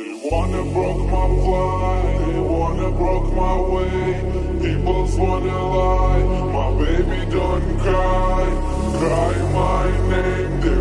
They wanna broke my flight, they wanna broke my way. People wanna lie, my baby don't cry. Cry my name, they